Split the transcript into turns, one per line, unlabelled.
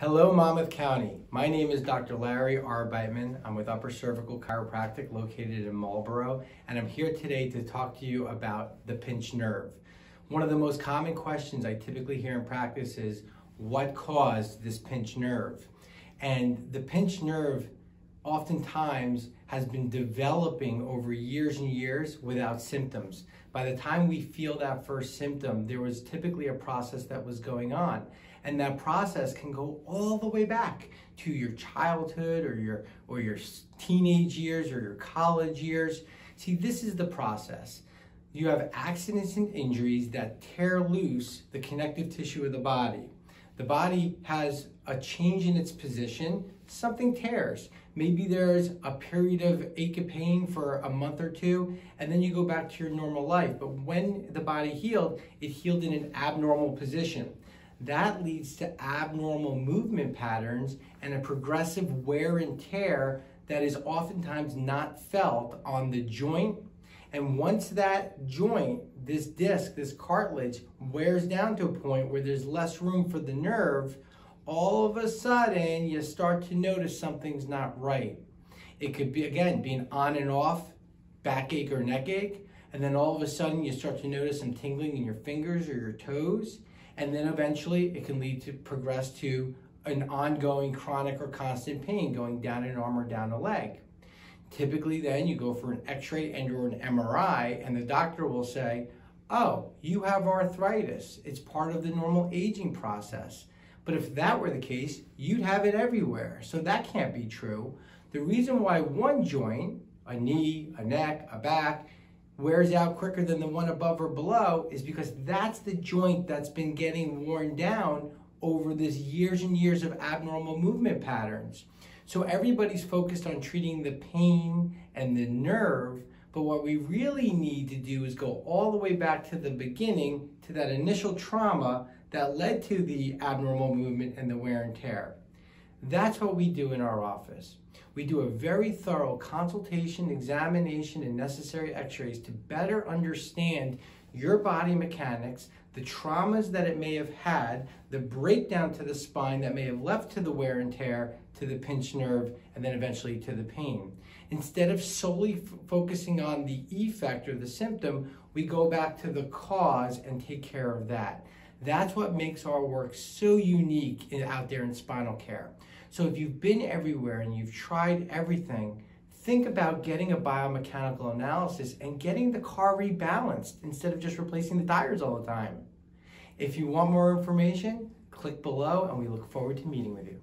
Hello, Monmouth County. My name is Dr. Larry Arbeitman. I'm with Upper Cervical Chiropractic located in Marlboro, and I'm here today to talk to you about the pinched nerve. One of the most common questions I typically hear in practice is, what caused this pinched nerve? And the pinched nerve oftentimes has been developing over years and years without symptoms. By the time we feel that first symptom, there was typically a process that was going on. And that process can go all the way back to your childhood or your, or your teenage years or your college years. See, this is the process. You have accidents and injuries that tear loose the connective tissue of the body. The body has a change in its position, something tears. Maybe there's a period of ache and pain for a month or two, and then you go back to your normal life. But when the body healed, it healed in an abnormal position. That leads to abnormal movement patterns and a progressive wear and tear that is oftentimes not felt on the joint and once that joint, this disc, this cartilage, wears down to a point where there's less room for the nerve, all of a sudden you start to notice something's not right. It could be, again, being on and off, backache or neck ache, and then all of a sudden you start to notice some tingling in your fingers or your toes, and then eventually it can lead to progress to an ongoing chronic or constant pain going down an arm or down a leg. Typically then you go for an x-ray and or an MRI and the doctor will say, oh, you have arthritis. It's part of the normal aging process. But if that were the case, you'd have it everywhere. So that can't be true. The reason why one joint, a knee, a neck, a back, wears out quicker than the one above or below is because that's the joint that's been getting worn down over this years and years of abnormal movement patterns. So everybody's focused on treating the pain and the nerve, but what we really need to do is go all the way back to the beginning, to that initial trauma that led to the abnormal movement and the wear and tear. That's what we do in our office. We do a very thorough consultation, examination, and necessary x-rays to better understand your body mechanics, the traumas that it may have had, the breakdown to the spine that may have left to the wear and tear, to the pinched nerve, and then eventually to the pain. Instead of solely focusing on the effect or the symptom, we go back to the cause and take care of that. That's what makes our work so unique out there in spinal care. So if you've been everywhere and you've tried everything, think about getting a biomechanical analysis and getting the car rebalanced instead of just replacing the tires all the time. If you want more information, click below and we look forward to meeting with you.